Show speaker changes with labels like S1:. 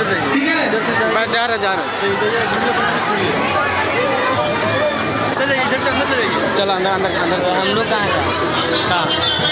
S1: मैं जा रहा
S2: जा रहा चले इधर
S1: चलो अंदर अंदर अंदर
S3: हम लोग
S1: कहाँ?